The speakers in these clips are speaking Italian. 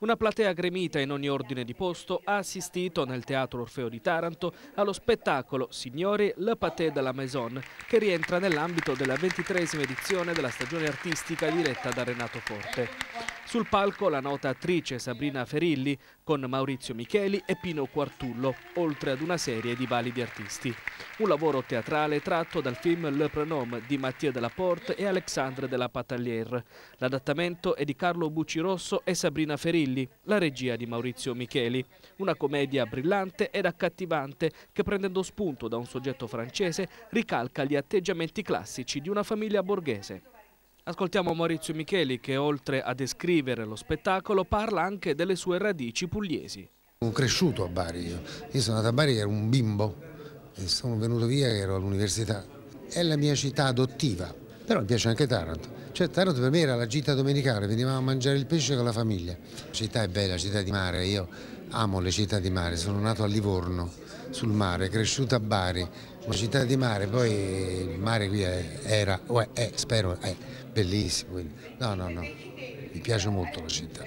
Una platea gremita in ogni ordine di posto ha assistito nel Teatro Orfeo di Taranto allo spettacolo Signori Le Paté de la Maison, che rientra nell'ambito della ventitresima edizione della stagione artistica diretta da Renato Forte. Sul palco la nota attrice Sabrina Ferilli con Maurizio Micheli e Pino Quartullo, oltre ad una serie di validi artisti. Un lavoro teatrale tratto dal film Le Prenome di Mattia Della Porte e Alexandre della Patalière. L'adattamento è di Carlo Buccirosso e Sabrina Ferilli, la regia di Maurizio Micheli. Una commedia brillante ed accattivante che prendendo spunto da un soggetto francese ricalca gli atteggiamenti classici di una famiglia borghese. Ascoltiamo Maurizio Micheli che oltre a descrivere lo spettacolo parla anche delle sue radici pugliesi. Sono cresciuto a Bari io, io sono nato a Bari, ero un bimbo e sono venuto via che ero all'università. È la mia città adottiva, però mi piace anche Taranto. Cioè Taranto per me era la gita domenicale, venivamo a mangiare il pesce con la famiglia. La città è bella, città di mare, io amo le città di mare, sono nato a Livorno sul mare, cresciuto a Bari, una città di mare, poi il mare qui è, era, è, spero, è bellissimo, quindi, no, no, no, mi piace molto la città.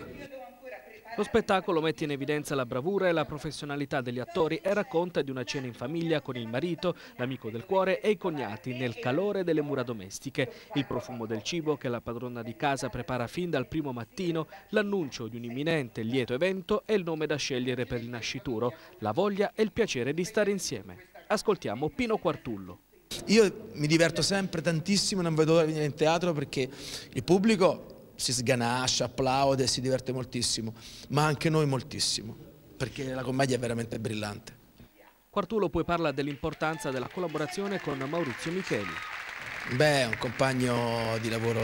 Lo spettacolo mette in evidenza la bravura e la professionalità degli attori e racconta di una cena in famiglia con il marito, l'amico del cuore e i cognati nel calore delle mura domestiche, il profumo del cibo che la padrona di casa prepara fin dal primo mattino, l'annuncio di un imminente lieto evento e il nome da scegliere per il nascituro, la voglia e il piacere di stare insieme. Ascoltiamo Pino Quartullo. Io mi diverto sempre tantissimo, non vedo l'ora di venire in teatro perché il pubblico si sganascia, applaude, si diverte moltissimo, ma anche noi moltissimo, perché la commedia è veramente brillante. Quartulo poi parla dell'importanza della collaborazione con Maurizio Micheli. Beh, è un compagno di lavoro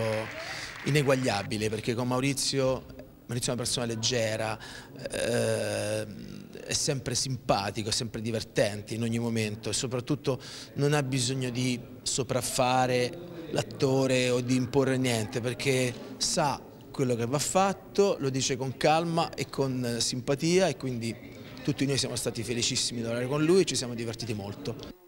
ineguagliabile perché con Maurizio, Maurizio è una persona leggera, eh, è sempre simpatico, è sempre divertente in ogni momento e soprattutto non ha bisogno di sopraffare l'attore o di imporre niente perché sa quello che va fatto, lo dice con calma e con simpatia e quindi tutti noi siamo stati felicissimi di lavorare con lui e ci siamo divertiti molto.